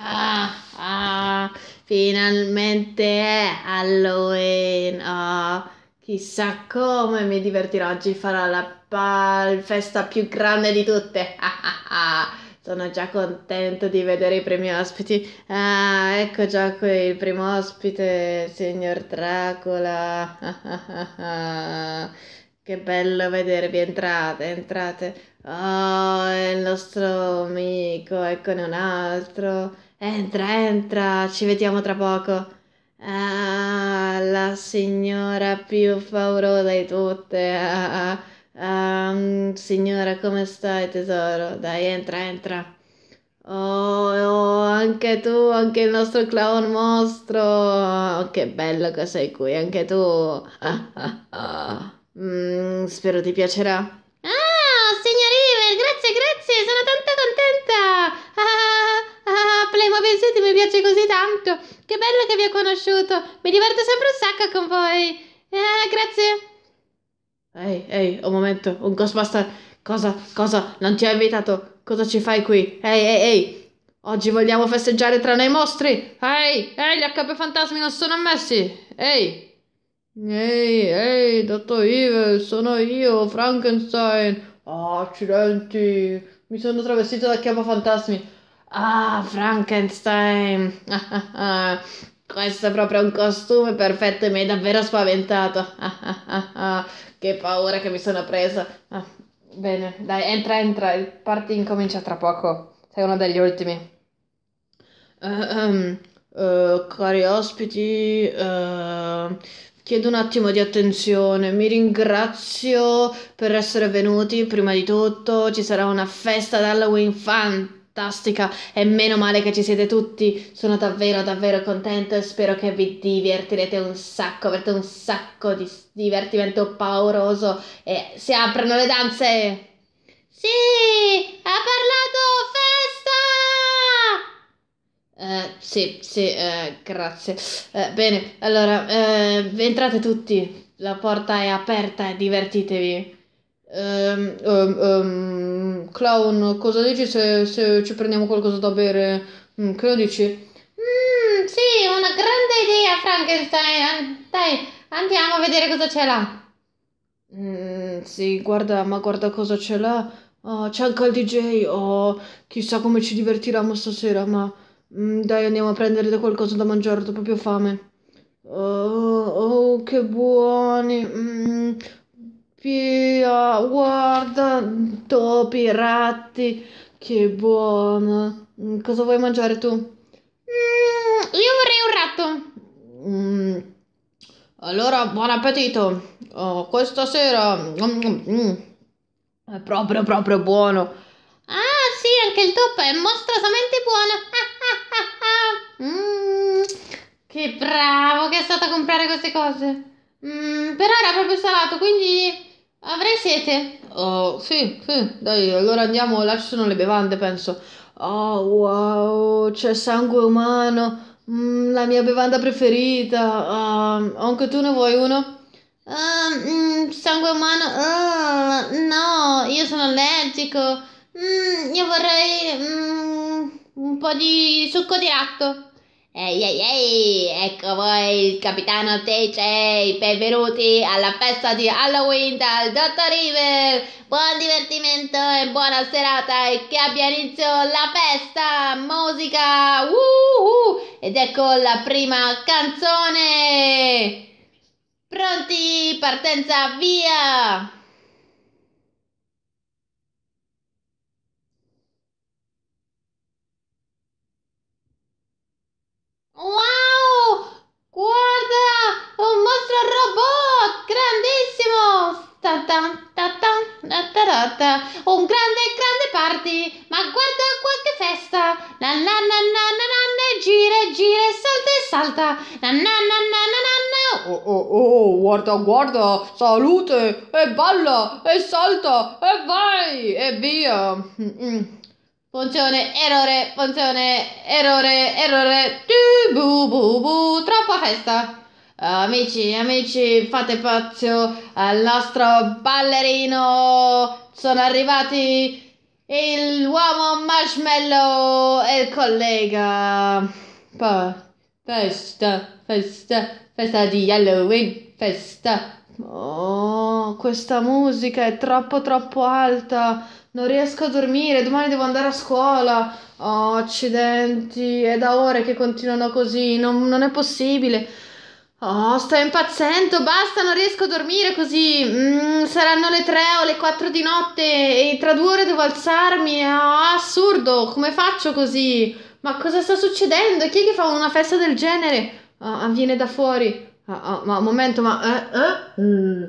Ah, ah, finalmente è Halloween. Ah, chissà come mi divertirò oggi. Farò la pa- festa più grande di tutte. Ah, ah, ah. Sono già contento di vedere i primi ospiti. Ah, ecco già qui il primo ospite, signor Dracula. Ah, ah, ah, ah. Che bello vedervi. Entrate, entrate. Oh, è il nostro amico, eccone un altro. Entra, entra, ci vediamo tra poco. Ah, la signora più paurosa di tutte. Ah, ah, ah, signora, come stai, tesoro? Dai, entra, entra. Oh, oh, anche tu, anche il nostro clown mostro. Oh, che bello che sei qui, anche tu. Ah, ah, ah. Mm, spero ti piacerà. Ah, signor Iver, grazie, grazie, sono tanto contenta. Ah, ah, Playmobil City mi piace così tanto. Che bello che vi ho conosciuto. Mi diverto sempre un sacco con voi. Ah, grazie. Ehi, ehi, un momento, un Ghostbuster. Cosa, cosa? Non ti ho invitato. Cosa ci fai qui? Ehi, ehi, ehi. Oggi vogliamo festeggiare tra noi mostri. Ehi, ehi, gli HP fantasmi non sono ammessi. Ehi. Ehi, ehi, dottor Evil, sono io, Frankenstein. Ah, accidenti, mi sono travestito da fantasmi. Ah, Frankenstein. Questo è proprio un costume perfetto e mi hai davvero spaventato. che paura che mi sono presa. Ah, bene, dai, entra, entra, il party incomincia tra poco. Sei uno degli ultimi. Uh, um, uh, cari ospiti, uh, chiedo un attimo di attenzione. Mi ringrazio per essere venuti. Prima di tutto, ci sarà una festa d'Halloween fantastica fantastica e meno male che ci siete tutti. Sono davvero davvero contenta e spero che vi divertirete un sacco, avrete un sacco di divertimento pauroso e si aprono le danze. Sì, ha parlato festa! Eh, sì, sì, eh, grazie. Eh, bene, allora, eh, entrate tutti, la porta è aperta e divertitevi. Um, um, um, clown, cosa dici se, se, ci prendiamo qualcosa da bere? Mm, che lo dici? Mm, sì, una grande idea, Frankenstein. Dai, andiamo a vedere cosa c'è là. Mm, sì, guarda, ma guarda cosa c'è là. Oh, c'è anche il DJ. Oh, chissà come ci divertiamo stasera, ma mm, dai, andiamo a prendere qualcosa da mangiare, ho proprio fame. Oh, oh che buoni. Mm, Pia, guarda, topi, ratti, che buono. Mm, cosa vuoi mangiare tu? Mm, io vorrei un ratto. Mm. Allora, buon appetito. Oh, questa sera mm, è proprio, proprio buono. Ah, sì, anche il topo è mostruosamente buono. mm, che bravo che è stato a comprare queste cose. Mm, però era proprio salato, quindi Avrei sete. Oh, sì, sì, dai, allora andiamo, là ci sono le bevande, penso. Oh, wow, c'è sangue umano, mm, la mia bevanda preferita. Uh, anche tu ne vuoi uno? Uh, mm, sangue umano? Uh, no, io sono allergico. Mm, io vorrei mm, un po' di succo di ratto. Ehi, ehi, ehi, ecco voi il capitano TJ, benvenuti alla festa di Halloween dal Dottor Evil. Buon divertimento e buona serata e che abbia inizio la festa, musica, uh, ed ecco la prima canzone. Pronti, partenza, via! Wow! Guarda! Un mostro robot! Grandissimo! Ta ta ta ta Un grande, grande party! Ma guarda qualche festa! Na na na na na na gira, gira, salta e salta! Na na na na na na na Oh oh oh, guarda, guarda! Salute! E balla! E salta! E vai! E via! Mm-mm. Funzione, errore, funzione, errore, errore, tu, bu, bu, bu, troppa festa. Amici, amici, fate spazio al nostro ballerino. Sono arrivati l'uomo marshmallow e il collega. Festa, festa, festa di Halloween, festa. Oh, questa musica è troppo troppo alta. Non riesco a dormire, domani devo andare a scuola. Oh, accidenti, è da ore che continuano così, non, non è possibile. Oh, sto impazzendo, basta, non riesco a dormire così. Mm, saranno le 3 o le 4 di notte e tra due ore devo alzarmi. Oh, assurdo, come faccio così? Ma cosa sta succedendo? Chi è che fa una festa del genere? Oh, viene da fuori. Oh, ma un momento, ma... Eh, eh? Mm.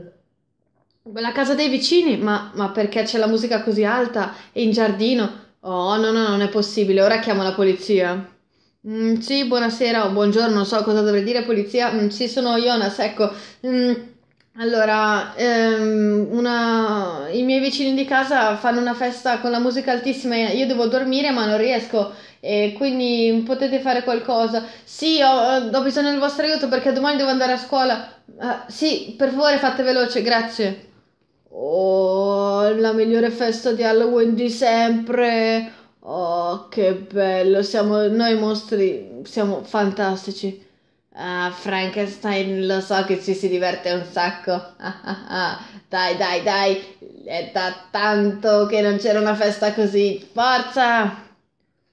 La casa dei vicini? Ma, ma perché c'è la musica così alta? E in giardino? Oh, no, no, non è possibile. Ora chiamo la polizia. Mm, sì, buonasera o buongiorno, non so cosa dovrei dire, polizia. Mm, sì, sono Jonas, ecco. Mm, allora, ehm, una... i miei vicini di casa fanno una festa con la musica altissima e io devo dormire ma non riesco e quindi potete fare qualcosa. Sì, ho, ho bisogno del vostro aiuto perché domani devo andare a scuola. Uh, sì, per favore fate veloce, grazie. Oh, la migliore festa di Halloween di sempre. Oh, che bello, siamo noi mostri, siamo fantastici. Ah, Frankenstein, lo so che ci si diverte un sacco. Dai, dai, dai, è da tanto che non c'era una festa così. Forza!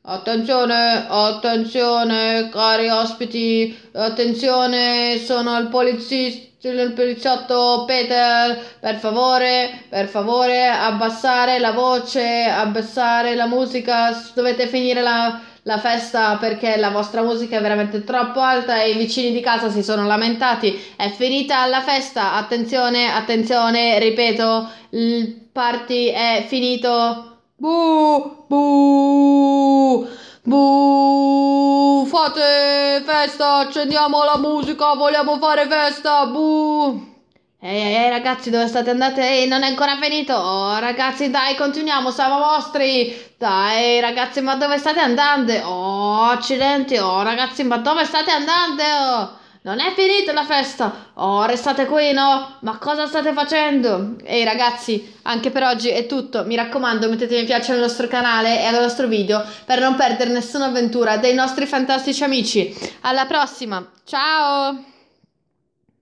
Attenzione, attenzione, cari ospiti, attenzione, sono il poliziotto il poliziotto Peter, per favore, per favore, abbassare la voce, abbassare la musica, dovete finire la, la festa perché la vostra musica è veramente troppo alta e i vicini di casa si sono lamentati. È finita la festa, attenzione, attenzione, ripeto, il party è finito. Bu, bu, bu, fate festa, accendiamo la musica, vogliamo fare festa, bu. Ehi, ehi, ehi, ragazzi, dove state andando? Ehi, non è ancora finito. Oh, ragazzi, dai, continuiamo, siamo vostri. Dai, ragazzi, ma dove state andando? Oh, accidenti. Oh, ragazzi, ma dove state andando? Non è finita la festa! Oh, restate qui, no? Ma cosa state facendo? Ehi ragazzi, anche per oggi è tutto. Mi raccomando, mettete mi piace al nostro canale e al nostro video per non perdere nessuna avventura dei nostri fantastici amici. Alla prossima, ciao!